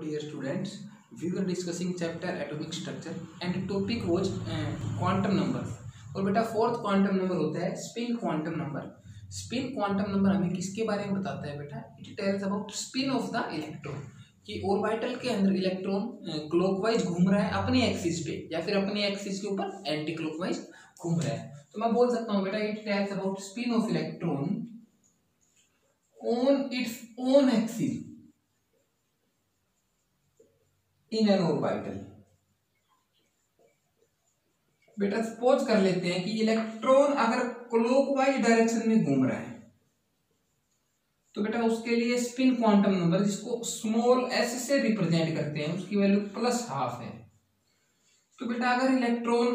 dear students we were discussing chapter atomic structure and topic was uh, quantum number. और बेटा fourth quantum number होता है spin quantum number spin quantum number हमें किसके बारे में बताता है बेटा? It tells about spin of the electron कि ऑर्बिटल के अंदर इलेक्ट्रॉन क्लॉकवाइज घूम रहा है अपनी एक्सिस पे या फिर अपनी एक्सिस के ऊपर एंटी क्लॉकवाइज घूम रहा है। तो मैं बोल सकता हूँ बेटा it tells about spin of electron on its own axis in an orbital बेटा सपोज़ कर लेते हैं कि इलेक्ट्रॉन अगर क्लॉकवाइज डायरेक्शन में घूम रहा है तो बेटा उसके लिए स्पिन क्वांटम नंबर जिसको स्मॉल एस से रिप्रेजेंट करते हैं, उसकी वैल्यू प्लस हाफ़ है। तो बेटा, अगर इलेक्ट्रॉन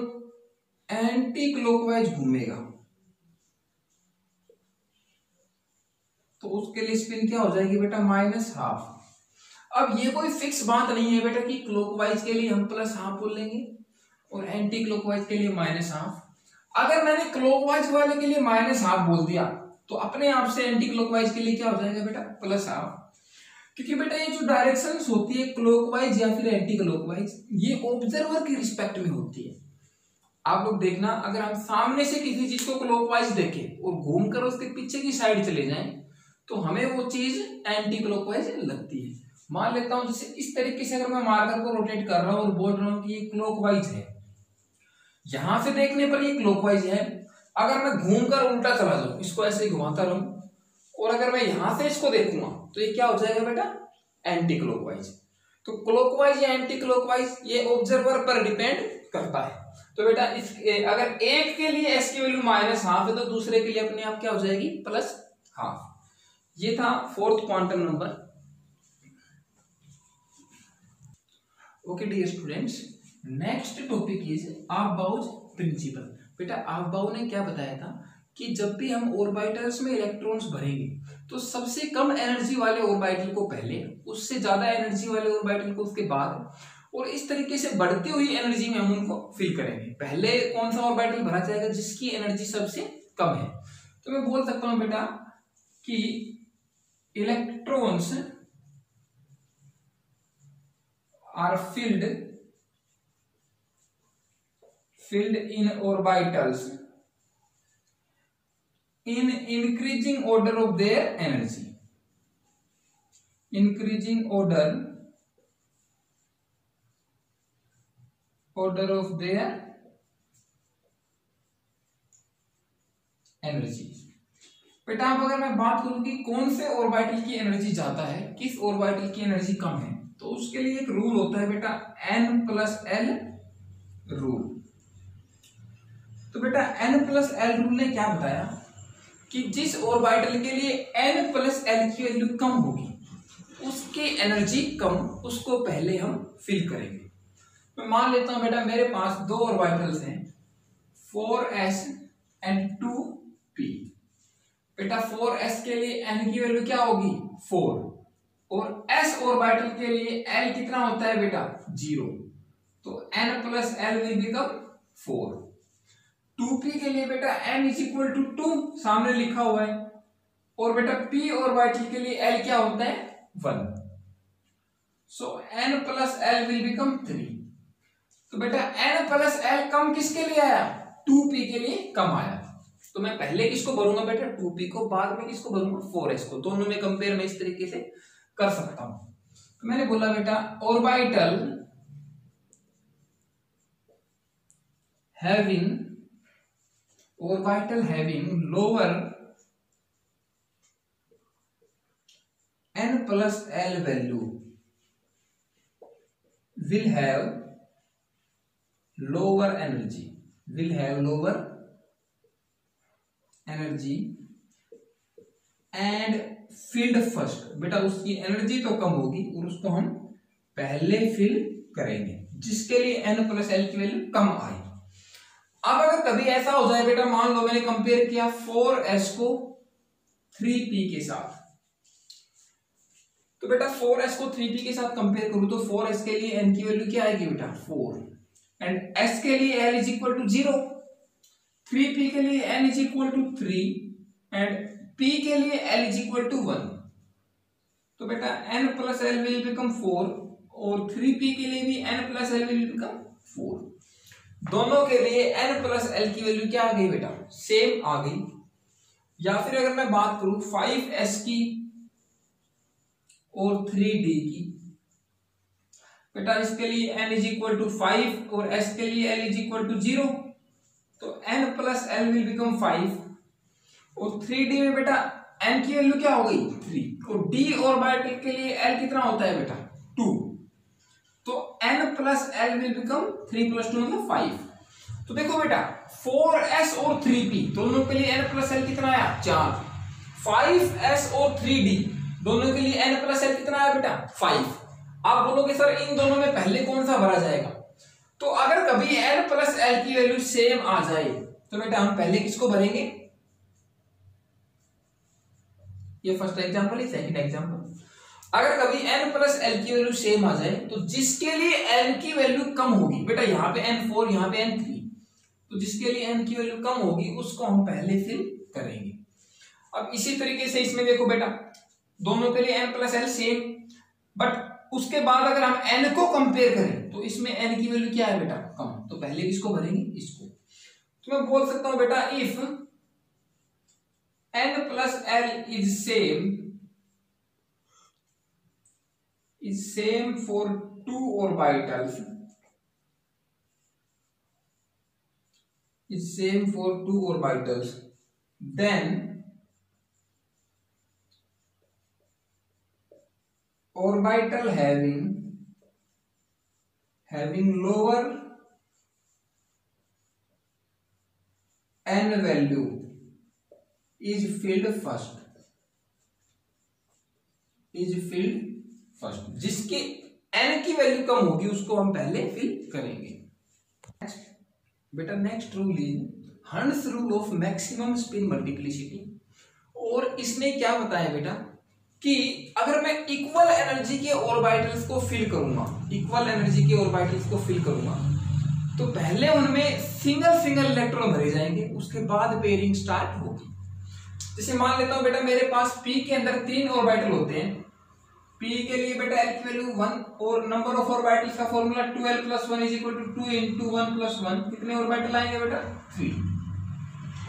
एंटी क्लॉकवाइज घूमेगा तो उसके लिए स्पिन क्या हो जाएगी बेटा? माइनस हाफ़ अब ये कोई फिक्स बात नहीं है बेटा कि क्लॉकवाइज के लिए हम प्लस हाफ़ बोल लेंगे और एंटी क्लॉकवाइज के लिए माइनस हाफ़ अगर मैंने क्लॉकवाइज वाले के लिए माइनस हाफ़ बोल दिया तो अपने आप से एंटी क्लॉकवाइज के लिए क्या हो जाएगा बेटा? प्लस हाफ़ क्योंकि बेटा ये जो डायरेक्शन होती है क्लॉकवाइज या फिर एंटी क्लॉकवाइज ये ऑब्जर्वर की रिस्पेक्ट में होती है। आप लोग देखना, अगर हम सामने से किसी चीज़ को क्लॉकवाइज देखें और घूमकर उसके पीछे की साइड चले जाएँ तो हमें वो चीज़ एंटी क्लॉकवाइज लगती है। मान लेता हूँ जैसे इस तरीके से अगर मैं मार्कर को रोटेट कर रहा हूँ और बोल रहा हूँ कि ये क्लॉकवाइज है। यहाँ से देखने पर ये क्लॉकवाइज है। अगर मैं घूमकर उल्टा चला जाऊँ, इसको ऐसे ही घुमाता रहूँ, और अगर मैं यहाँ से इसको देखूँगा तो ये क्या हो जाएगा बेटा? एंटी क्लॉकवाइज तो क्लॉकवाइज या एंटी क्लॉकवाइज ये ऑब्जर्वर पर डिपेंड करता है। तो बेटा, इस अगर एक के लिए एस की वैल्यू माइनस हाफ़ है तो दूसरे के लिए अपने आप क्या हो जाएगी? प्लस हाफ़ ये था fourth quantum number okay dear students next topic is aufbau principle बेटा आप बाउ ने क्या बताया था कि जब भी हम ऑर्बिटल्स में इलेक्ट्रॉन्स भरेंगे तो सबसे कम एनर्जी वाले ऑर्बिटल को पहले, उससे ज़्यादा एनर्जी वाले ऑर्बिटल को उसके बाद, और इस तरीके से बढ़ती हुई एनर्जी में हम उनको फिल करेंगे। पहले कौन सा ऑर्बिटल भरा जाएगा जिसकी एनर्जी सबसे कम है? तो मैं बोल सकता हूँ बेटा कि electrons are filled filled in orbitals in increasing order of their energy increasing order order of their energy बेटा अगर मैं बात करूँ कि कौन से ऑर्बिटल की एनर्जी जाता है, किस ऑर्बिटल की एनर्जी कम है? तो उसके लिए एक रूल होता है बेटा एन प्लस एल रूल तो बेटा एन प्लस एल रूल ने क्या बताया? कि जिस ऑर्बिटल के लिए एन प्लस एल की वैल्यू कम होगी, उसके एनर्जी कम, उसको पहले हम फिल करेंगे. मैं मान लेता हूँ बेटा, मेरे पास दो ऑर्बिटल्स हैं four S and two P बेटा फोर एस के लिए एन की वैल्यू क्या होगी? फोर और एस ऑर्बिटल के लिए एल कितना होता है बेटा? ज़ीरो तो N plus L will become four two P के लिए बेटा N is equal to two सामने लिखा हुआ है। और बेटा पी ऑर्बिटल के लिए एल क्या होता है? One so N plus L will become three तो बेटा एन प्लस एल कम किसके लिए आया? टू पी के लिए कम आया। तो मैं पहले किसको भरूँगा बेटा? टू पी को, बाद में किसको भरूँगा? फोर एस को। दोनों में कंपेयर में इस तरीके से कर सकता हूँ। तो मैंने बोला, बेटा orbital having orbital having lower N plus L value will have lower energy will have lower energy and filled first बेटा उसकी एनर्जी तो कम होगी, और उसको हम पहले फिल करेंगे, जिसके लिए एन प्लस एल की वैल्यू कम आई। अब अगर कभी ऐसा हो जाए, बेटा मान लो मैंने कंपेयर किया फोर एस को थ्री पी के साथ। तो बेटा फोर एस को थ्री पी के साथ कंपेयर करूँ तो फोर एस के लिए एन की वैल्यू क्या आएगी बेटा? फोर एंड एस के लिए L is equal to zero three P के लिए N is equal to three and P के लिए L is equal to one तो बेटा N plus L will become four और थ्री पी के लिए भी N plus L will become four दोनों के लिए एन प्लस एल की वैल्यू क्या आ गई बेटा? सेम आ गई. या फिर अगर मैं बात करूँ फाइव एस की और थ्री डी की, बेटा इसके लिए N is equal to five और एस के लिए L is equal to zero तो N plus L will become five और थ्री डी में बेटा एन की वैल्यू क्या हो गई? थ्री और डी और बायोटिक के लिए एल कितना होता है बेटा? टू तो N plus L will become three plus two मतलब फाइव तो देखो बेटा फोर एस और थ्री पी दोनों के लिए एन प्लस एल कितना आया? चार. फाइव एस और थ्री डी दोनों के लिए एन प्लस एल कितना आया बेटा? फाइव आप बोलोगे, सर, इन दोनों में पहले कौन सा भरा जाएगा? तो अगर कभी एन प्लस एल की वैल्यू सेम आ जाए तो बेटा हम पहले किसको भरेंगे? ये फ़र्स्ट एग्जांपल है सेकंड एग्जांपल अगर कभी n प्लस एल की वैल्यू सेम आ जाए तो जिसके लिए n की वैल्यू कम होगी, बेटा यहाँ पे n फोर यहाँ पे n थ्री तो जिसके लिए n की वैल्यू कम होगी, उसको हम पहले फिल करेंगे। अब इसी तरीके से इसमें देखो बेटा, दोनों के लिए n plus L same but उसके बाद अगर हम n को कंपेयर करें तो इसमें n की वैल्यू क्या है बेटा? कम। तो पहले किसको भरेंगे? इसको। तो मैं बोल सकता हूँ बेटा if n plus l is same is same for two orbitals. Is same for two orbitals. Then orbital having having lower n value is filled first. Is filled first. जिसकी n की वैल्यू कम होगी, उसको हम पहले fill करेंगे। बेटा next rule is Hund's rule of maximum spin multiplicity और इसने क्या बताया बेटा? कि अगर मैं इक्वल एनर्जी के ऑर्बिटल्स को फिल करूँगा इक्वल एनर्जी के ऑर्बिटल्स को फिल करूँगा तो पहले उनमें सिंगल सिंगल इलेक्ट्रॉन भरे जाएँगे, उसके बाद पेयरिंग स्टार्ट होगी। जैसे मान लेता हूँ, बेटा मेरे पास पी के अंदर तीन ऑर्बिटल होते हैं। पी के लिए बेटा एल की वैल्यू वन और नंबर ऑफ़ ऑर्बिटल्स का formula twelve plus one is equal to two into one plus one कितने ऑर्बिटल आएँगे बेटा? थ्री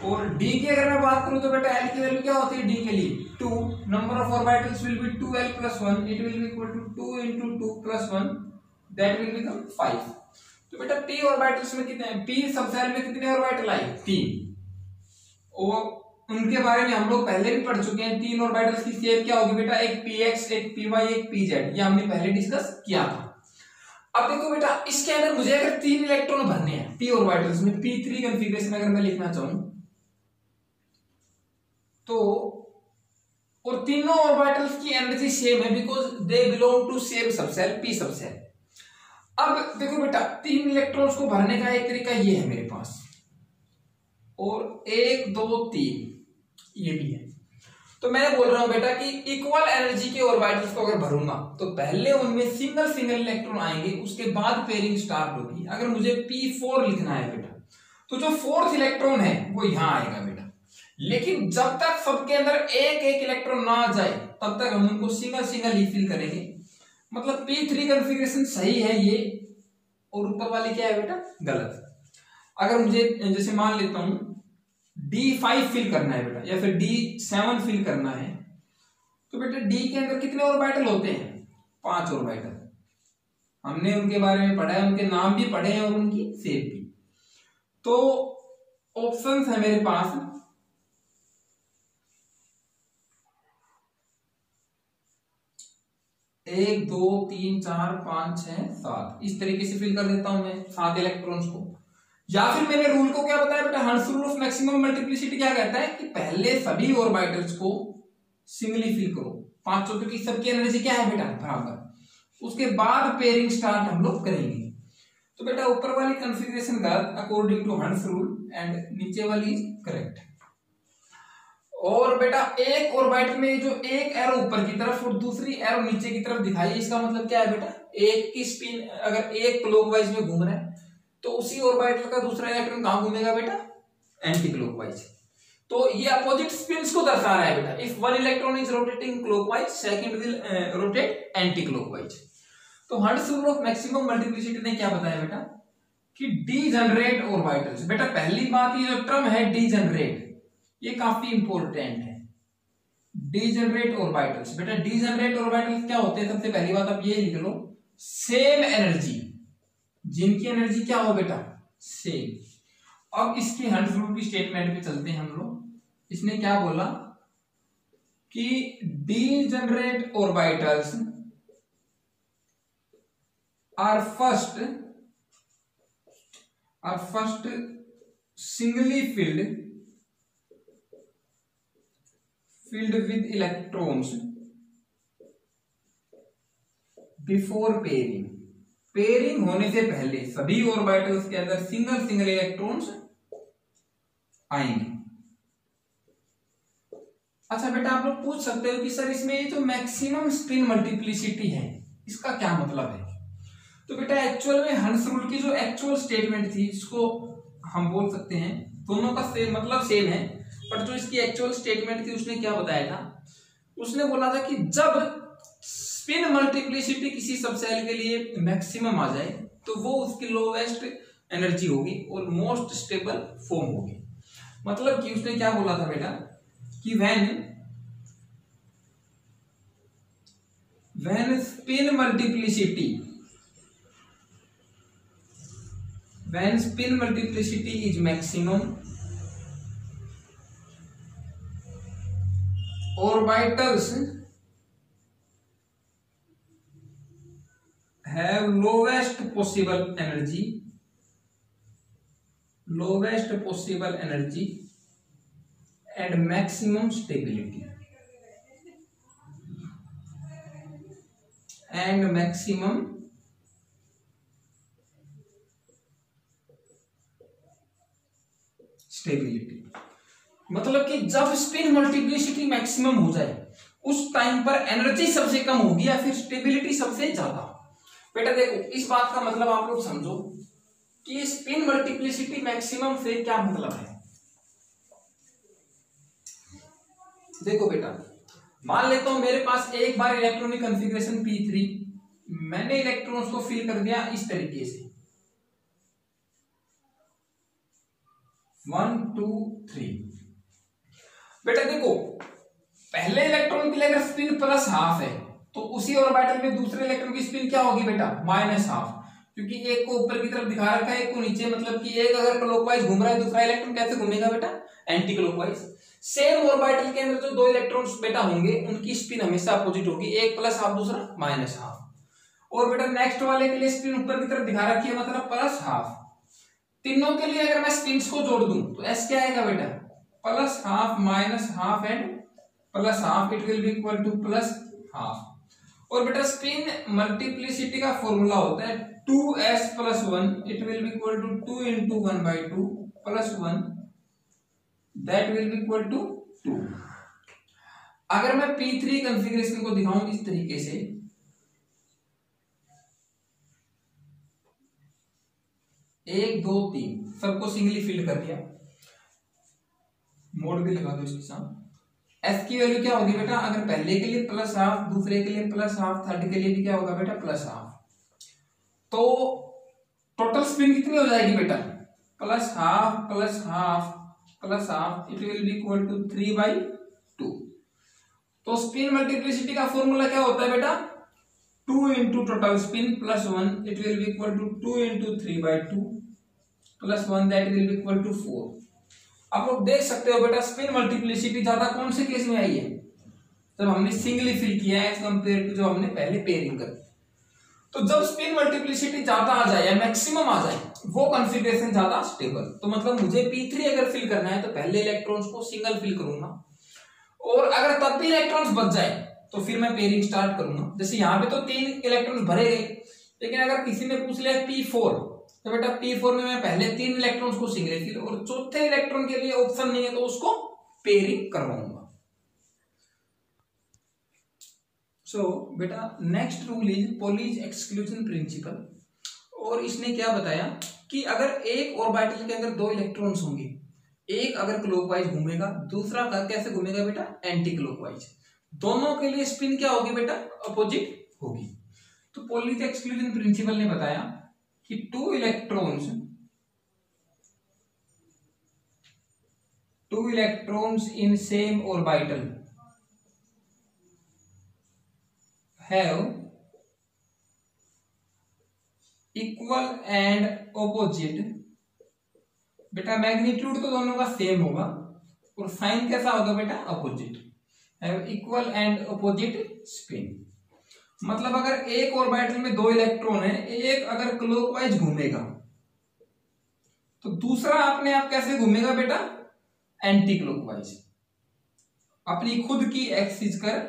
और डी की अगर मैं बात करूँ तो बेटा एल की वैल्यू क्या होती है? डी के लिए two number of orbitals will be two L plus one it will be equal to two into two plus one that will become five तो बेटा पी ऑर्बिटल्स में कितने पी सबसेल में कितने ऑर्बिटल आए? तीन। और उनके बारे में हम लोग पहले भी पढ़ चुके हैं। तीन ऑर्बिटल्स की शेप क्या होगी बेटा? एक पी एक्स एक पी वाई एक पी जेड ये हमने पहले डिस्कस किया था। अब देखो बेटा, इसके अंदर मुझे अगर तीन इलेक्ट्रॉन भरने हैं पी ऑर्बिटल्स में पी थ्री कन्फिग्रेशन अगर मैं लिखना चाहूँ तो और तीनों ऑर्बिटल्स की एनर्जी सेम है because they belong to same subshell P subshell अब देखो बेटा, तीन इलेक्ट्रॉन्स को भरने का एक तरीका ये है मेरे पास। और एक, दो, तीन। ये भी है। तो मैं बोल रहा हूँ बेटा कि इक्वल एनर्जी के ऑर्बिटल्स को अगर भरूँगा तो पहले उनमें सिंगल सिंगल इलेक्ट्रॉन आएँगे, उसके बाद पेयरिंग स्टार्ट होगी। अगर मुझे पी फोर लिखना है बेटा तो जो फोर्थ इलेक्ट्रॉन है, वो यहाँ आएगा बेटा। लेकिन जब तक सबके अंदर एक एक इलेक्ट्रॉन ना आ जाए, तब तक हम उनको सिंगल सिंगल ही फिल करेंगे। मतलब पी थ्री कन्फिग्रेशन सही है ये, और ऊपर वाली क्या है बेटा? गलत। अगर मुझे, जैसे मान लेता हूँ डी फाइव फिल करना है बेटा, या फिर डी सेवन फिल करना है। तो बेटा डी के अंदर कितने ऑर्बिटल होते हैं? पाँच ऑर्बिटल हमने उनके बारे में पढ़ा है, उनके नाम भी पढ़े हैं और उनकी सेप भी। तो ऑप्शंस है मेरे पास। एक, दो, तीन, चार, पाँच, छह, सात। इस तरीके से फिल कर देता हूँ मैं सात इलेक्ट्रॉन्स को। या फिर मैंने रूल को क्या बताया बेटा? हंस रूल ऑफ़ मैक्सिमम मल्टीप्लिसिटी क्या कहता है? कि पहले सभी ऑर्बिटल्स को सिंगली फिल करो। पाँचों क्योंकि सबकी एनर्जी क्या है बेटा? बराबर। उसके बाद पेयरिंग स्टार्ट हम लोग करेंगे। तो बेटा, ऊपर वाली कॉन्फ़िगरेशन गलत according to Hund's rule and नीचे वाली करेक्ट और बेटा, एक ऑर्बिटल में जो एक एरो ऊपर की तरफ़ और दूसरी एरो नीचे की तरफ़ दिखाई इसका मतलब क्या है बेटा? एक की स्पिन अगर एक क्लॉकवाइज में घूम रहा है तो उसी ऑर्बिटल का दूसरा इलेक्ट्रॉन कहाँ घूमेगा बेटा? एंटी क्लॉकवाइज तो ये अपोजिट स्पिन्स को दर्शा रहा है बेटा। If one electron is rotating clockwise second will rotate anti clockwise तो Hund's rule of maximum multiplicity ने क्या बताया बेटा? कि डी जनरेट ऑर्बिटल्स बेटा, पहली बात ये जो टर्म है डी जनरेट ये काफ़ी इंपॉर्टेंट है। डी जनरेट ऑर्बिटल्स बेटा डी जनरेट ऑर्बिटल्स क्या होते हैं? सबसे पहली बात आप ये लिख लो। सेम एनर्जी जिनकी एनर्जी क्या हो बेटा? सेम अब इसके हंड फ्रूट की स्टेटमेंट पे चलते हैं हम लोग। इसने क्या बोला? कि degenerate orbitals are first are first singly filled filled with electrons before pairing pairing होने से पहले सभी ऑर्बिटल्स के अंदर सिंगल सिंगल इलेक्ट्रॉन्स आएँगे। अच्छा बेटा आप लोग पूछ सकते हो कि सर इसमें ये जो मैक्सिमम स्पिन मल्टीप्लिसिटी है, इसका क्या मतलब है? तो बेटा एक्चुअल में हंस रूल की जो एक्चुअल स्टेटमेंट थी, इसको हम बोल सकते हैं, दोनों का सेम मतलब सेम है, पर जो इसकी एक्चुअल स्टेटमेंट थी, उसने क्या बताया था? उसने बोला था कि जब स्पिन मल्टीप्लिसिटी किसी सबसेल के लिए मैक्सिमम आ जाए तो वो उसकी लोवेस्ट एनर्जी होगी, और मोस्ट स्टेबल फॉर्म होगी। मतलब कि उसने क्या बोला था बेटा? कि when when spin multiplicity when spin multiplicity is maximum, orbitals lowest possible energy lowest possible energy and maximum stability and maximum stability मतलब कि जब स्पिन मल्टीप्लिसिटी मैक्सिमम हो जाए, उस टाइम पर एनर्जी सबसे कम होगी या फिर स्टेबिलिटी सबसे ज़्यादा? बेटा देखो, इस बात का मतलब आप लोग समझो कि स्पिन मल्टीप्लिसिटी मैक्सिमम से क्या मतलब है? देखो बेटा, मान लेता हूँ मेरे पास एक बार इलेक्ट्रॉनिक कॉन्फ़िगरेशन P3 मैंने इलेक्ट्रॉन्स को फिल कर दिया इस तरीके से। वन टू थ्री बेटा देखो, पहले इलेक्ट्रॉन के लिए अगर स्पिन प्लस हाफ़ है तो उसी ऑर्बिटल में दूसरे इलेक्ट्रॉन की स्पिन क्या होगी बेटा? माइनस हाफ़ क्योंकि एक को ऊपर की तरफ़ दिखा रखा है, एक को नीचे मतलब कि एक अगर क्लॉकवाइज घूम रहा है, दूसरा इलेक्ट्रॉन कैसे घूमेगा बेटा? एंटी क्लॉकवाइज सेम ऑर्बिटल के अंदर जो दो इलेक्ट्रॉन्स बेटा होंगे, उनकी स्पिन हमेशा अपोजिट होगी, एक प्लस हाफ़ दूसरा माइनस हाफ़ और बेटा नेक्स्ट वाले के लिए स्पिन ऊपर की तरफ़ दिखा रखी है मतलब प्लस हाफ़ तीनों के लिए अगर मैं स्पिन्स को जोड़ दूँ तो एस क्या आएगा बेटा? Plus half minus half and plus half it will be equal to plus half और बेटा स्पिन मल्टीप्लिसिटी का फॉर्मूला होता है two S plus one it will be equal to two into one by two plus one that will be equal to two अगर मैं P three configuration को दिखाऊँ इस तरीके से, एक, दो, तीन, सबको सिंगली फिल कर दिया। मोड भी लगा दो इसके साथ। एस की वैल्यू क्या होगी बेटा? अगर पहले के लिए प्लस हाफ़ दूसरे के लिए प्लस हाफ़ थर्ड के लिए भी क्या होगा बेटा? प्लस हाफ़ तो टोटल स्पिन कितनी हो जाएगी बेटा? Plus half plus half plus half it will be equal to three by two तो स्पिन मल्टीप्लिसिटी का फॉर्मूला क्या होता है बेटा? Two into total spin plus one it will be equal to two into three by two plus one that will be equal to four आप लोग देख सकते हो बेटा स्पिन मल्टीप्लिसिटी ज़्यादा कौन से केस में आई है? जब हमने सिंगली फिल किया है कंपेयर टू जो हमने पहले पेयरिंग कर। तो जब स्पिन मल्टीप्लिसिटी ज़्यादा आ जाए या मैक्सिमम आ जाए, वो कॉन्फ़िगरेशन ज़्यादा स्टेबल तो मतलब मुझे P3 अगर फिल करना है तो पहले इलेक्ट्रॉन्स को सिंगल फिल करूँगा। और अगर तब भी इलेक्ट्रॉन्स बच जाए तो फिर मैं पेयरिंग स्टार्ट करूँगा। जैसे यहाँ पे तो तीन इलेक्ट्रॉन भरे गए, लेकिन अगर किसी ने पूछ लिया पी फोर तो बेटा पी फोर में मैं पहले तीन इलेक्ट्रॉन्स को सिंगल फिल और चौथे इलेक्ट्रॉन के लिए ऑप्शन नहीं है तो उसको पेयरिंग करवाऊँगा। सो so, बेटा next rule is Pauli exclusion principle और इसने क्या बताया कि अगर एक ऑर्बिटल के अंदर दो इलेक्ट्रॉन्स होंगे एक अगर क्लॉकवाइज घूमेगा दूसरा कैसे घूमेगा बेटा? एंटी क्लॉकवाइज दोनों के लिए स्पिन क्या होगी बेटा? अपोजिट होगी। तो पोलिस एक्सक्लूजन प्रिंसिपल ने बताया कि two electrons two electrons in same orbital have equal and opposite. बेटा मैग्नीट्यूड तो दोनों का सेम होगा, और साइन कैसा होगा बेटा? Opposite have equal and opposite spin. मतलब अगर एक ऑर्बिटल में दो इलेक्ट्रॉन है, एक अगर क्लॉकवाइज घूमेगा तो दूसरा अपने आप कैसे घूमेगा बेटा? एंटी क्लॉकवाइज अपनी खुद की एक्सिस कर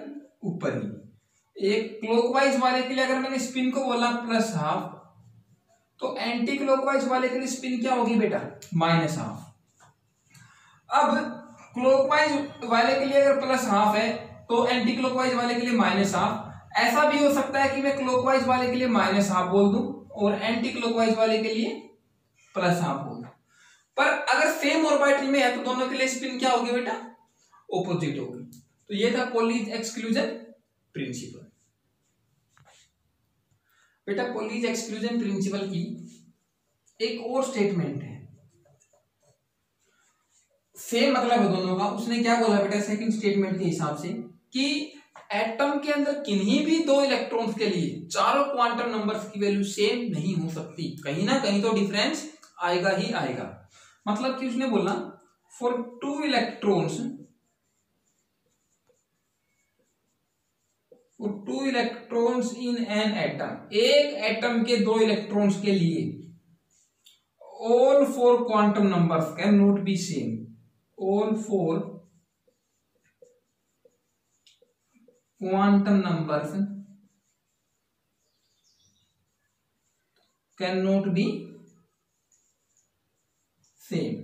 ऊपर ही। एक क्लॉकवाइज वाले के लिए अगर मैंने स्पिन को बोला प्लस हाफ़ तो एंटी क्लॉकवाइज वाले के लिए स्पिन क्या होगी बेटा? माइनस हाफ़ अब क्लॉकवाइज वाले के लिए अगर प्लस हाफ़ है तो एंटी क्लॉकवाइज वाले के लिए माइनस हाफ़ ऐसा भी हो सकता है कि मैं क्लोकवाइज वाले के लिए माइनस हाफ़ बोल दूँ और एंटी क्लोकवाइज वाले के लिए प्लस हाफ़ बोल दूँ। पर अगर सेम ऑर्बिटल में है तो दोनों के लिए स्पिन क्या होगी बेटा? ऑपोजिट होगी। तो ये था पोलीज एक्सक्लूजन प्रिंसिपल बेटा पोलीज एक्सक्लूजन प्रिंसिपल की एक और स्टेटमेंट है। सेम मतलब है दोनों का। उसने क्या बोला बेटा? सेकंड स्टेटमेंट के हिसाब से कि एटम के अंदर किन्हीं भी दो इलेक्ट्रॉन्स के लिए चारों क्वांटम नंबर्स की वैल्यू सेम नहीं हो सकती। कहीं ना कहीं तो डिफरेंस आएगा ही आएगा। मतलब कि उसने बोला for two electrons two electrons in an atom एक एटम के दो इलेक्ट्रॉन्स के लिए all four quantum numbers can not be same all four quantum numbers cannot be same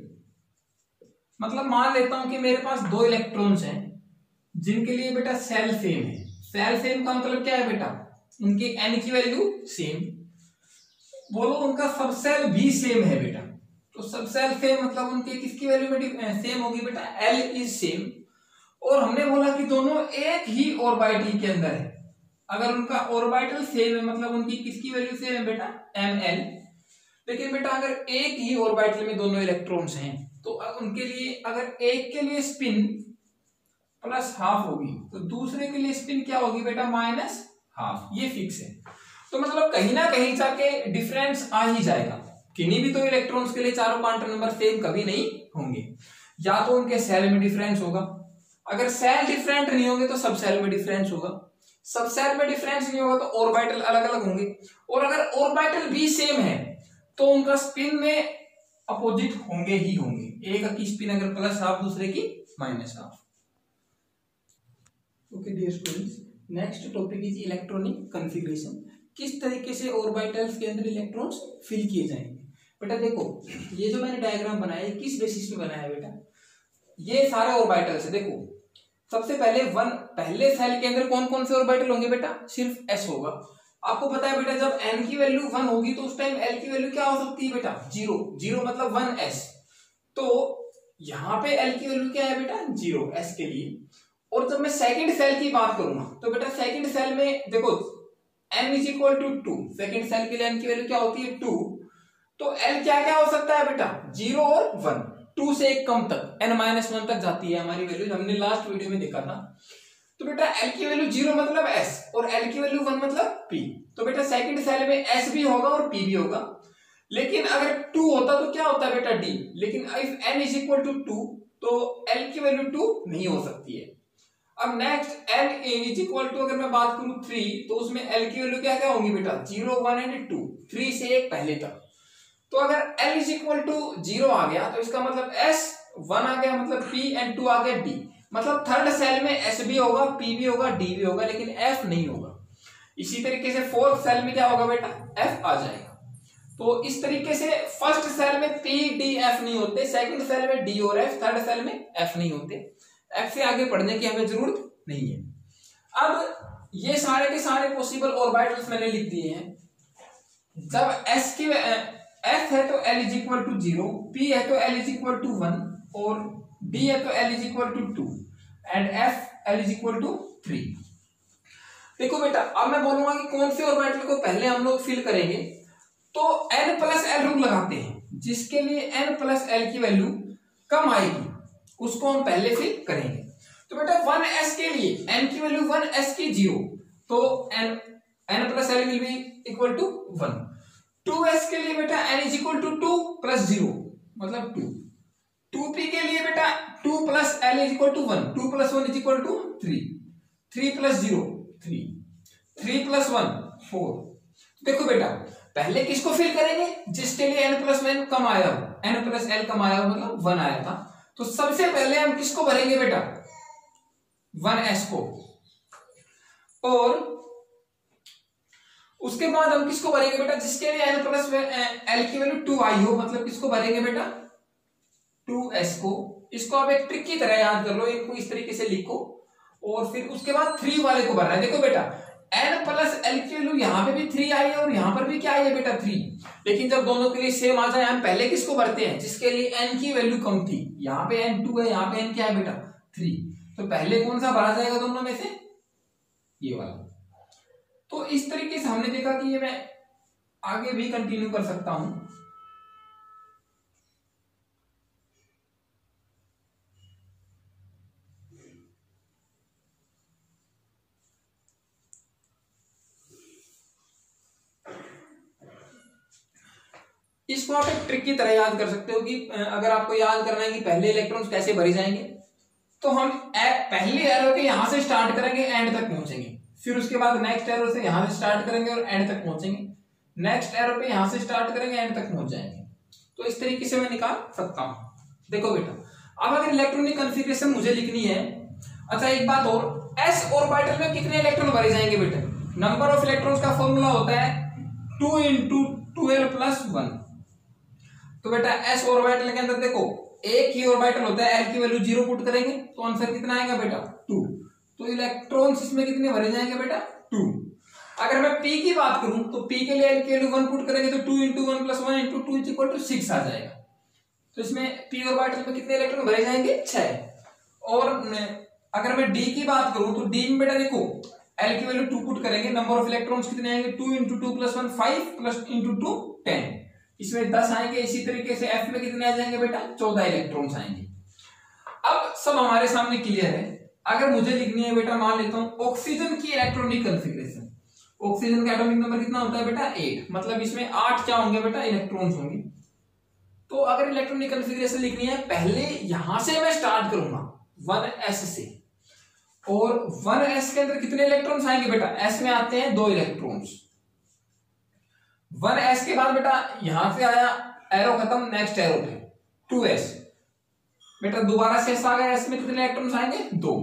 मतलब मान लेता हूँ कि मेरे पास दो इलेक्ट्रॉन्स हैं, जिनके लिए बेटा सेल सेम है। सेल सेम का मतलब क्या है बेटा? उनकी एन की वैल्यू सेम बोलो उनका सब सेल भी सेम है बेटा। तो सब सेल सेम मतलब उनकी किसकी वैल्यू में सेम होगी बेटा एल इज़ सेम और हमने बोला कि दोनों एक ही ऑर्बिटल के अंदर है। अगर उनका ऑर्बिटल सेम है मतलब उनकी किसकी वैल्यू सेम है बेटा? एम एल लेकिन बेटा, अगर एक ही ऑर्बिटल में दोनों इलेक्ट्रॉन्स हैं तो उनके लिए अगर एक के लिए स्पिन प्लस हाफ़ होगी तो दूसरे के लिए स्पिन क्या होगी बेटा? माइनस हाफ़ ये फिक्स है। तो मतलब कहीं ना कहीं जाके डिफरेंस आ ही जाएगा। किन्हीं भी तो इलेक्ट्रॉन्स के लिए चारों क्वांटम नंबर सेम कभी नहीं होंगे। या तो उनके सेल में डिफरेंस होगा अगर सेल डिफरेंट नहीं होंगे तो सब सेल में डिफरेंस होगा। सब सेल में डिफरेंस नहीं होगा तो ऑर्बिटल अलग अलग होंगे। और अगर ऑर्बिटल भी सेम है तो उनका स्पिन में अपोजिट होंगे ही होंगे। एक की स्पिन अगर प्लस हाफ़ दूसरे की minus half okay dear students next topic is electronic configuration किस तरीके से ऑर्बिटल्स के अंदर इलेक्ट्रॉन्स फिल किए जाएँगे? बेटा देखो, ये जो मैंने डायग्राम बनाया है किस बेसिस पे बनाया है बेटा? ये सारे ऑर्बिटल्स है, देखो। सबसे पहले वन, पहले सेल के अंदर कौन कौन से ऑर्बिटल होंगे बेटा? सिर्फ़ एस होगा। आपको पता है बेटा, जब एन की वैल्यू वन होगी तो उस टाइम एल की वैल्यू क्या हो सकती है बेटा? ज़ीरो ज़ीरो मतलब वन एस तो यहाँ पे एल की वैल्यू क्या है बेटा? ज़ीरो एस के लिए। और जब मैं सेकंड सेल की बात करूँगा तो बेटा सेकंड सेल में देखो n is equal to two second shell के लिए एन की वैल्यू क्या होती है? टू तो एल क्या क्या हो सकता है बेटा? ज़ीरो और वन टू से एक कम तक एन माइनस वन तक जाती है हमारी वैल्यू हमने लास्ट वीडियो में देखा था। तो बेटा एल की वैल्यू ज़ीरो मतलब एस और एल की वैल्यू वन मतलब पी तो बेटा सेकंड सेल में एस भी होगा और पी भी होगा। लेकिन अगर टू होता तो क्या होता बेटा डी लेकिन if n is equal to two तो एल की वैल्यू टू नहीं हो सकती है। अब next n is equal to अगर मैं बात करूँ थ्री तो उसमें एल की वैल्यू क्या क्या होंगी बेटा? Zero one and two three से एक पहले तक। तो अगर L is equal to zero आ गया तो इसका मतलब S वन आ गया मतलब P एंड टू आ गया D. मतलब थर्ड सेल में S भी होगा, P भी होगा, D भी होगा, लेकिन F नहीं होगा. इसी तरीके से फोर्थ सेल में क्या होगा बेटा? F आ जाएगा. तो इस तरीके से फ़र्स्ट सेल में P D F नहीं होते सेकंड सेल में D और F थर्ड सेल में F नहीं होते. F से आगे पढ़ने की हमें ज़रूरत नहीं है. अब ये सारे के सारे पॉसिबल ऑर्बिटल्स मैंने लिख दिए हैं. जब एस की एफ़ है तो l is equal to zero p है तो l is equal to one और डी है तो l is equal to two and f l is equal to three देखो बेटा, अब मैं बोलूँगा कि कौन से ऑर्बिटल को पहले हम लोग फिल करेंगे तो एन प्लस एल रूल लगाते हैं, जिसके लिए एन प्लस एल की वैल्यू कम आएगी, उसको हम पहले फिल करेंगे। तो बेटा वन एस के लिए एन की वैल्यू वन एस की ज़ीरो तो n n plus l will be equal to one two s के लिए बेटा n is equal to two plus zero मतलब टू टू पी के लिए बेटा two plus l is equal to one two plus one is equal to three three plus zero three three plus one four देखो बेटा, पहले किसको fill करेंगे? जिसके लिए एन प्लस वन कम आया हो. एन प्लस एल कम आया हो मतलब वन आया था. तो सबसे पहले हम किसको भरेंगे बेटा? वन एस को. और उसके बाद हम किसको भरेंगे बेटा? जिसके लिए एन प्लस एल की वैल्यू टू आई हो मतलब किसको भरेंगे बेटा? टू एस को। इसको आप एक ट्रिक की तरह याद कर लो इनको इस तरीके से लिखो, और फिर उसके बाद थ्री वाले को भरना है। देखो बेटा एन प्लस एल की वैल्यू यहाँ पे भी थ्री आई है, और यहाँ पर भी क्या आई है बेटा? थ्री लेकिन जब दोनों के लिए सेम आ जाए, हम पहले किसको भरते हैं? जिसके लिए एन की वैल्यू कम थी। यहाँ पे एन टू है, यहाँ पे एन क्या है बेटा? थ्री तो पहले कौन सा भरा जाएगा दोनों में से? ये वाला। तो इस तरीके से हमने देखा कि ये मैं आगे भी कंटिन्यू कर सकता हूँ। इसको आप एक ट्रिक की तरह याद कर सकते हो कि अगर आपको याद करना है कि पहले इलेक्ट्रॉन्स कैसे भरे जाएँगे तो हम पहले एरो के यहाँ से स्टार्ट करेंगे एंड तक पहुँचेंगे। फिर उसके बाद नेक्स्ट एरो से यहाँ से स्टार्ट करेंगे और एंड तक पहुँचेंगे। नेक्स्ट एरो पे यहाँ से स्टार्ट करेंगे एंड तक पहुँच जाएँगे। तो इस तरीके से मैं निकाल सकता हूँ। देखो बेटा, अब अगर इलेक्ट्रॉनिक कन्फिग्रेशन मुझे लिखनी है अच्छा एक बात और एस ऑर्बिटल में कितने इलेक्ट्रॉन भरे जाएँगे बेटा? नंबर ऑफ़ इलेक्ट्रॉन्स का फॉर्मूला होता है two into twelve plus one तो बेटा एस ऑर्बिटल के अंदर देखो, एक ही ऑर्बिटल होता है एल की वैल्यू ज़ीरो पुट करेंगे तो आंसर कितना आएगा बेटा? टू तो इलेक्ट्रॉन्स इसमें कितने भरे जाएँगे बेटा? टू अगर मैं पी की बात करूँ तो पी के लिए एल वन पुट करेंगे तो two into one plus one into two equal to six आ जाएगा। तो इसमें पी ऑर्बिटल में कितने इलेक्ट्रॉन भरे जाएँगे? छह। और अगर मैं डी की बात करूँ तो डी में बेटा देखो एल की वैल्यू टू पुट करेंगे नंबर ऑफ़ इलेक्ट्रॉन्स कितने आएँगे? Two into two plus one five plus into two ten इसमें दस आएँगे, इसी तरीके से एफ़ में कितने आ जाएँगे बेटा? चौदह इलेक्ट्रॉन्स आएँगे। अब सब हमारे सामने क्लियर है। अगर मुझे लिखनी है बेटा, मान लेता हूँ ऑक्सीजन की इलेक्ट्रॉनिक कन्फिग्रेशन ऑक्सीजन का एटॉमिक नंबर कितना होता है बेटा? एट मतलब इसमें आठ क्या होंगे बेटा? इलेक्ट्रॉन्स होंगे. तो अगर इलेक्ट्रॉनिक कन्फिग्रेशन लिखनी है, पहले यहाँ से मैं स्टार्ट करूँगा वन एस से. और वन एस के अंदर कितने इलेक्ट्रॉन्स आएँगे बेटा? एस में आते हैं दो इलेक्ट्रॉन्स वन एस के बाद बेटा, यहाँ से आया एरो खत्म नेक्स्ट एरो टू एस बेटा दोबारा एस आ गया एस में कितने इलेक्ट्रॉन्स आएँगे? दो।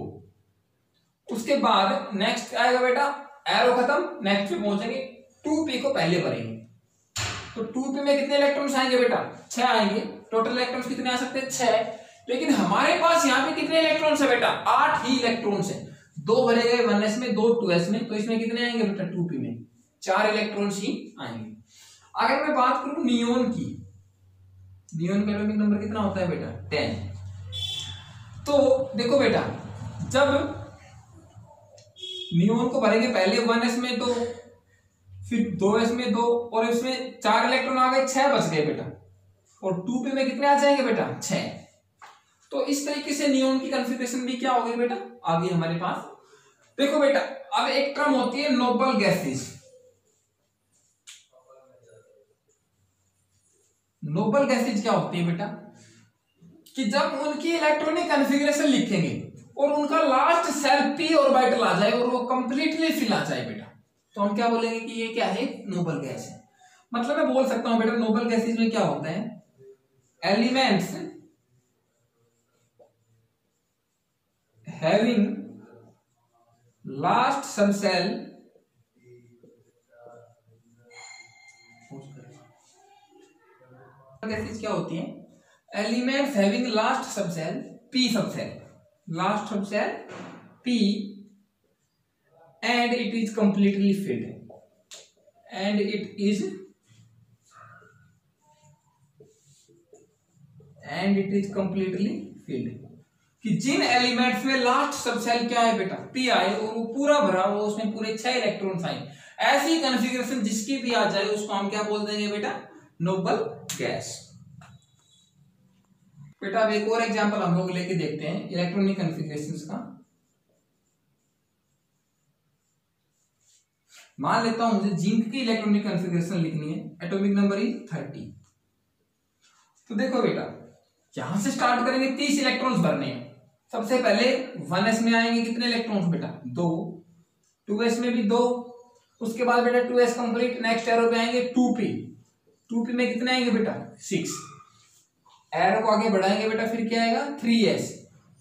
उसके बाद नेक्स्ट आएगा बेटा? एरो खत्म नेक्स्ट पे पहुँचेंगे। टू पी को पहले भरेंगे। तो टू पी में कितने इलेक्ट्रॉन्स आएँगे बेटा? छह आएँगे। टोटल इलेक्ट्रॉन्स कितने आ सकते हैं? छह। लेकिन हमारे पास यहाँ पे कितने इलेक्ट्रॉन्स है बेटा? आठ ही इलेक्ट्रॉन्स है। दो भरे गए वन एस में, दो टू एस में। तो इसमें कितने आएँगे बेटा टू पी में? चार इलेक्ट्रॉन्स ही आएँगे। अगर मैं बात करूँ नियोन की नियोन का एटॉमिक नंबर कितना होता है बेटा? टेन तो देखो बेटा, जब नियोन को भरेंगे पहले वन एस में दो, फिर दो एस में दो, और इसमें चार इलेक्ट्रॉन आ गए, छह बच गए बेटा। और टू पे में कितने आ जाएँगे बेटा? छह। तो इस तरीके से नियोन की कन्फिग्रेशन भी क्या होगी बेटा? आ गई हमारे पास। देखो बेटा, अब एक टर्म होती है नोबल गैसेज नोबल गैसेज क्या होती है बेटा? कि जब उनकी इलेक्ट्रॉनिक कन्फिग्रेशन लिखेंगे, और उनका लास्ट सेल पी ऑर्बिटल आ जाए, और वो कंप्लीटली फिल आ जाए बेटा तो हम क्या बोलेंगे कि ये क्या है? नोबल गैस है। मतलब मैं बोल सकता हूँ बेटा नोबल गैसेज में क्या होता है? Elements having last sub shell gases क्या होती हैं? Elements having last subshell p subshell last subshell p and it is completely filled and it is and it is completely filled कि जिन एलिमेंट्स में लास्ट सब सेल क्या है बेटा? पी आए और वो पूरा भरा हुआ उसमें पूरे छह इलेक्ट्रॉन्स आए। ऐसी कॉन्फ़िगरेशन जिसकी भी आ जाए, उसको हम क्या बोल देंगे बेटा? नोबल गैस बेटा अब एक और एग्जांपल हम लोग लेके देखते हैं इलेक्ट्रॉनिक कॉन्फ़िगरेशन का। मान लेता हूँ मुझे जिंक की इलेक्ट्रॉनिक कॉन्फ़िगरेशन लिखनी है एटॉमिक नंबर इज़ थर्टी तो देखो बेटा यहाँ से स्टार्ट करेंगे, तीस इलेक्ट्रॉन्स भरने हैं। सबसे पहले वन एस में आएँगे कितने इलेक्ट्रॉन्स बेटा? दो। टू एस में भी दो। उसके बाद बेटा two s complete next arrow पे आएँगे टू पी टू पी में कितने आएँगे बेटा? सिक्स एरो को आगे बढ़ाएँगे बेटा, फिर क्या आएगा? थ्री एस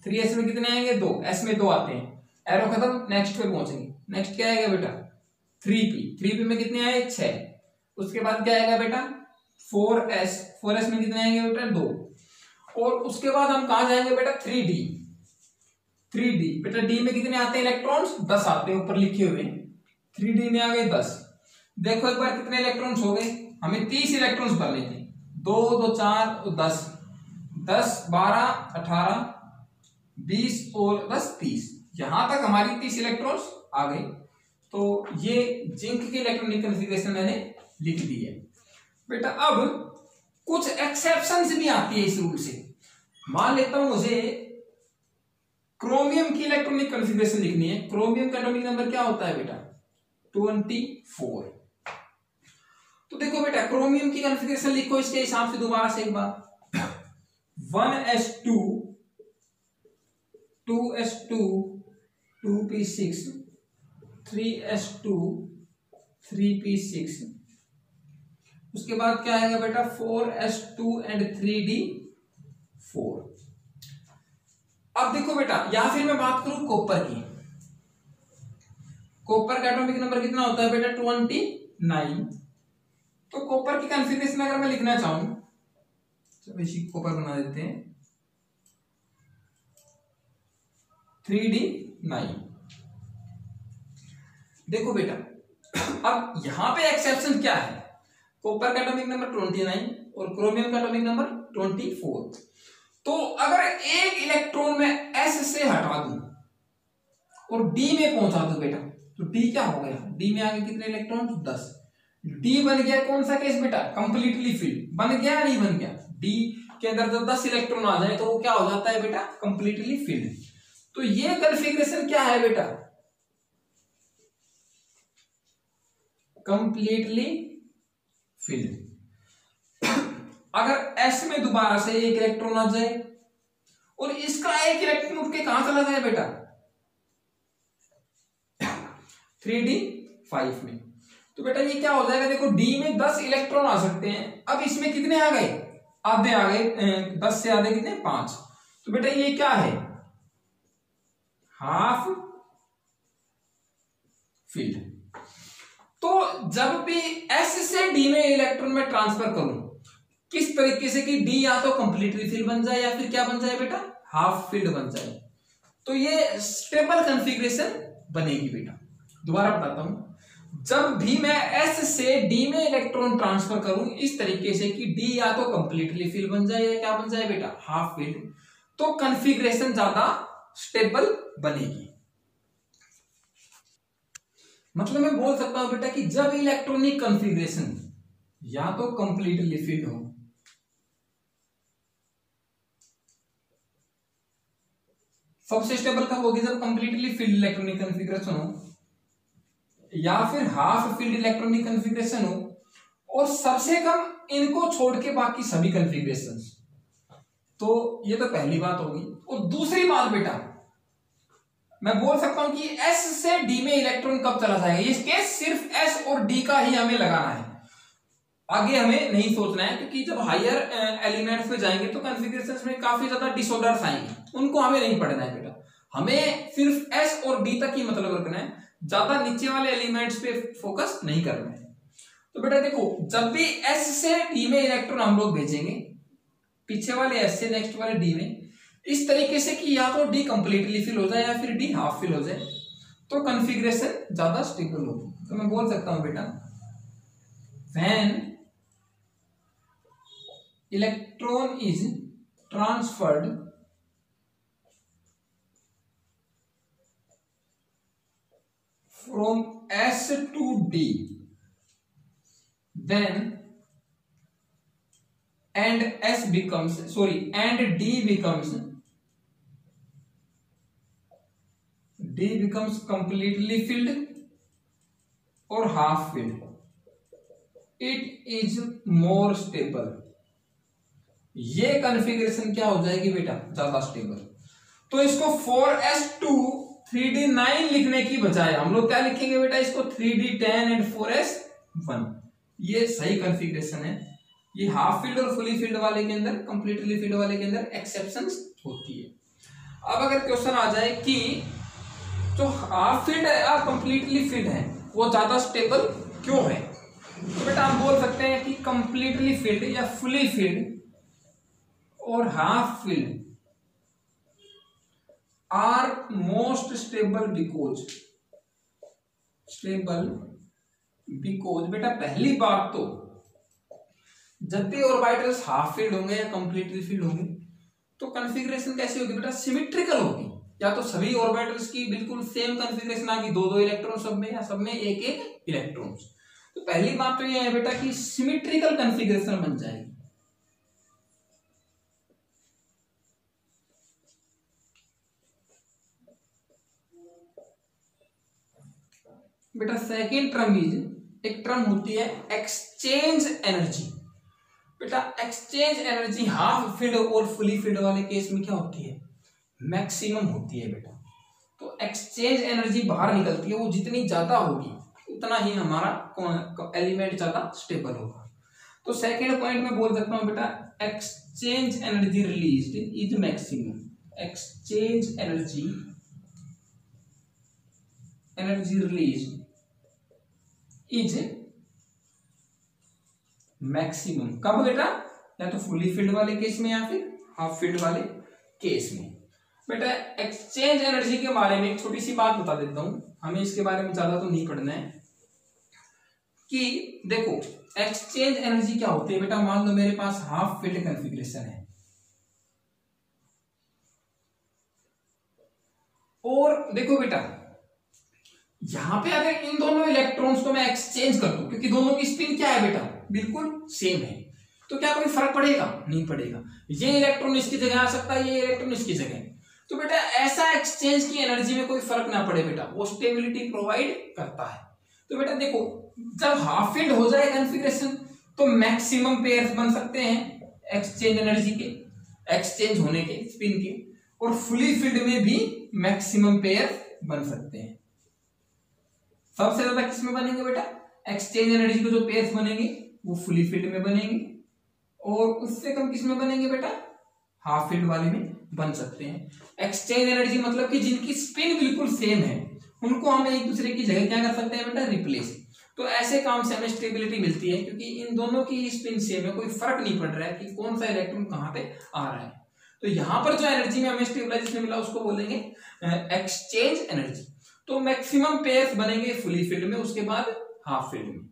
थ्री एस में कितने आएँगे? दो. एस में दो आते हैं. एरो खत्म नेक्स्ट पे पहुँचेंगे. नेक्स्ट क्या आएगा बेटा? थ्री पी थ्री पी में कितने आए? छह. उसके बाद क्या आएगा बेटा? फोर एस फोर एस में कितने आएँगे बेटा? दो. और उसके बाद हम कहा जाएँगे बेटा? थ्री डी थ्री डी बेटा डी में कितने आते हैं इलेक्ट्रॉन्स दस आते हैं, ऊपर लिखे हुए थ्री डी में आ गए दस. देखो एक बार कितने इलेक्ट्रॉन्स हो गए? हमें तीस इलेक्ट्रॉन्स भरने थे. दो दो, चार और दस. दस, बारह, अठारह, बीस और दस, तीस। यहाँ तक हमारी तीस इलेक्ट्रॉन्स आ गए तो ये जिंक की इलेक्ट्रॉनिक कॉन्फ़िगरेशन मैंने लिख दी है। बेटा, अब कुछ एक्सेप्शन भी आती है इस रूल से। मान लेता हूँ मुझे क्रोमियम की इलेक्ट्रॉनिक कॉन्फ़िगरेशन लिखनी है। क्रोमियम का एटॉमिक नंबर क्या होता है बेटा? ट्वेंटी फोर तो देखो बेटा क्रोमियम की कॉन्फ़िगरेशन लिखो इसके हिसाब से दोबारा से एक बार। One s two two s two two p six three s two three p six उसके बाद क्या आएगा बेटा? Four s two and three d four अब देखो बेटा या फिर मैं बात करूँ कॉपर की। कॉपर का एटॉमिक नंबर कितना होता है बेटा? ट्वेंटी नाइन तो कॉपर की कॉन्फ़िगरेशन अगर मैं लिखना चाहूँ चलो इसी कॉपर बना देते हैं। थ्री डी नाइन देखो बेटा, अब यहाँ पे एक्सेप्शन क्या है? कॉपर का एटॉमिक नंबर ट्वेंटी नाइन और क्रोमियम का एटॉमिक नंबर ट्वेंटी फोर तो अगर एक इलेक्ट्रॉन में एस से हटा दू और डी में पहुँचा दू बेटा तो डी क्या हो गया? डी में आगे कितने इलेक्ट्रॉन दस। डी बन गया कौन सा केस बेटा? कंप्लीटली फिल्ड बन गया नहीं बन गया? डी के अंदर जब दस इलेक्ट्रॉन आ जाए तो वो क्या हो जाता है बेटा? कंप्लीटली फिल्ड तो ये कन्फिग्रेशन क्या है बेटा? कंप्लीटली फिल्ड अगर एस में दोबारा से एक इलेक्ट्रॉन आ जाए, और इसका एक इलेक्ट्रॉन उठ के कहाँ चला जाए बेटा? थ्री डी फाइव में. तो बेटा ये क्या हो जाएगा? देखो डी में दस इलेक्ट्रॉन आ सकते हैं। अब इसमें कितने आ गए? आधे आ गए दस से आधे कितने? पाँच। तो बेटा ये क्या है? Half filled. तो जब भी एस से डी में इलेक्ट्रॉन में ट्रांसफ़र करूँ, किस तरीके से कि डी या तो कंप्लीटली फ़ील्ड बन जाए या फिर क्या बन जाए बेटा? हाफ़ फ़ील्ड बन जाए। तो ये स्टेबल कॉन्फ़िगरेशन बनेगी बेटा। दोबारा बताता हूँ। जब भी मैं एस से डी में इलेक्ट्रॉन ट्रांसफ़र करूँ, इस तरीके से कि डी या तो कंप्लीटली फ़ील्ड बन जाए या क्या बन जाए बेटा? हाफ़ फ़ील्ड तो कॉन्फ़िगरेशन ज़्यादा स्टेबल बनेगी। मतलब मैं बोल सकता हूँ बेटा कि जब इलेक्ट्रॉनिक कॉन्फ़िगरेशन या तो कंप्लीटली फ़ील्ड हो, सबसे स्टेबल कब होगी? जब कंप्लीटली फ़ील्ड इलेक्ट्रॉनिक कॉन्फ़िगरेशन हो। या फिर हाफ़ फ़ील्ड इलेक्ट्रॉनिक कॉन्फ़िगरेशन हो, और सबसे कम इनको छोड़ के बाकी सभी कॉन्फ़िगरेशन तो ये तो पहली बात होगी और दूसरी बात बेटा, मैं बोल सकता हूँ कि एस से डी में इलेक्ट्रॉन कब चला जाएगा? ये केस सिर्फ़ एस और डी का ही हमें लगाना है। आगे हमें नहीं सोचना है, क्योंकि जब हायर एलिमेंट्स में जाएँगे तो कॉन्फ़िगरेशन में काफ़ी ज़्यादा डिसऑर्डर्स आएँगे। उनको हमें नहीं पढ़ना है बेटा। हमें सिर्फ़ एस और डी तक ही मतलब रखना है। ज़्यादा नीचे वाले एलिमेंट्स पे फोकस नहीं करना है। तो बेटा देखो, जब भी एस से डी में इलेक्ट्रॉन हम लोग भेजेंगे, पीछे वाले एस से नेक्स्ट वाले डी में, इस तरीके से कि या तो डी कंप्लीटली फिल हो जाए या फिर डी हाफ़ फिल हो जाए तो कॉन्फ़िगरेशन ज़्यादा स्टेबल होगी। तो मैं बोल सकता हूँ बेटा one electron is transferred from S to D then and S becomes sorry and D becomes D becomes completely filled or half filled it is more stable ये कॉन्फ़िगरेशन क्या हो जाएगी बेटा ज़्यादा स्टेबल तो इसको four s two three d nine लिखने की बजाय हम लोग क्या लिखेंगे बेटा इसको? Three d ten and four s one. ये सही कॉन्फ़िगरेशन है। ये हाफ़ फ़ील्ड और फुली फ़ील्ड वाले के अंदर कंप्लीटली फ़ील्ड वाले के अंदर एक्सेप्शन होती है। अब अगर क्वेश्चन आ जाए कि जो हाफ़ फ़ील्ड है या कंप्लीटली फ़ील्ड है, वो ज़्यादा स्टेबल क्यों है? तो बेटा हम बोल सकते हैं कि कंप्लीटली फ़ील्ड या फुली फ़ील्ड और half filled are most stable because stable because बेटा, पहली बात तो जब ऑर्बिटल्स हाफ़ फ़ील्ड होंगे या कंप्लीटली फ़ील्ड होंगे तो कॉन्फ़िगरेशन कैसी होगी बेटा? सिमेट्रिकल होगी। या तो सभी ऑर्बिटल्स की बिल्कुल सेम कॉन्फ़िगरेशन आगी दो दो इलेक्ट्रॉन सब में या सब में एक एक इलेक्ट्रॉन्स तो पहली बात तो यह है बेटा कि सिमेट्रिकल कॉन्फ़िगरेशन बन जाएगी। बेटा सेकेंड टर्म इज़ एक टर्म होती है एक्सचेंज एनर्जी बेटा एक्सचेंज एनर्जी हाफ़ फ़ील्ड और फुली फ़ील्ड वाले केस में क्या होती है? मैक्सिमम होती है बेटा। तो एक्सचेंज एनर्जी बाहर निकलती है, वो जितनी ज़्यादा होगी, उतना ही हमारा एलिमेंट ज़्यादा स्टेबल होगा। तो सेकेंड पॉइंट में बोल सकता हूँ बेटा exchange energy release is maximum exchange energy energy release is maximum. कब बेटा? या तो फुली फ़ील्ड वाले केस में या फिर हाफ़ फ़ील्ड वाले केस में। बेटा एक्सचेंज एनर्जी के बारे में एक छोटी सी बात बता देता हूँ। हमें इसके बारे में ज़्यादा तो नहीं पढ़ना है। कि देखो एक्सचेंज एनर्जी क्या होती है? बेटा, मान लो मेरे पास हाफ़ फ़ील्ड कॉन्फ़िगरेशन है। और देखो बेटा यहाँ पे अगर इन दोनों इलेक्ट्रॉन्स को मैं एक्सचेंज कर दू, क्योंकि दोनों की स्पिन क्या है बेटा? बिल्कुल सेम है। तो क्या कोई फ़र्क पड़ेगा? नहीं पड़ेगा। ये इलेक्ट्रॉन इसकी जगह आ सकता है, ये इलेक्ट्रॉन इसकी जगह तो बेटा, ऐसा एक्सचेंज की एनर्जी में कोई फ़र्क ना पड़े बेटा। वो स्टेबिलिटी प्रोवाइड करता है। तो बेटा, देखो, जब हाफ़ फ़ील्ड हो जाए कॉन्फ़िगरेशन तो मैक्सिमम पेयर बन सकते हैं एक्सचेंज एनर्जी के एक्सचेंज होने के स्पिन के, और फुली फ़ील्ड में भी मैक्सिमम पेयर बन सकते हैं। सबसे ज़्यादा किसमें बनेंगे बेटा? एक्सचेंज एनर्जी के जो पेयर्स बनेंगे, वो फुली फ़ील्ड में बनेंगे। और उससे कम किसमें बनेंगे बेटा? हाफ़ फ़ील्ड वाले में बन सकते हैं। एक्सचेंज एनर्जी मतलब कि जिनकी स्पिन बिल्कुल सेम है, उनको हम एक दूसरे की जगह क्या कर सकते हैं बेटा? रिप्लेस तो ऐसे काम से हमें स्टेबिलिटी मिलती है, क्योंकि इन दोनों की स्पिन सेम है, कोई फ़र्क नहीं पड़ रहा है कि कौन सा इलेक्ट्रॉन कहाँ पे आ रहा है। तो यहाँ पर जो एनर्जी में हमें स्टेबिलाईजेशन मिला, उसको बोलेंगे एक्सचेंज एनर्जी तो मैक्सिमम पेयर्स बनेंगे फुली फ़ील्ड में उसके बाद हाफ़ फ़ील्ड में।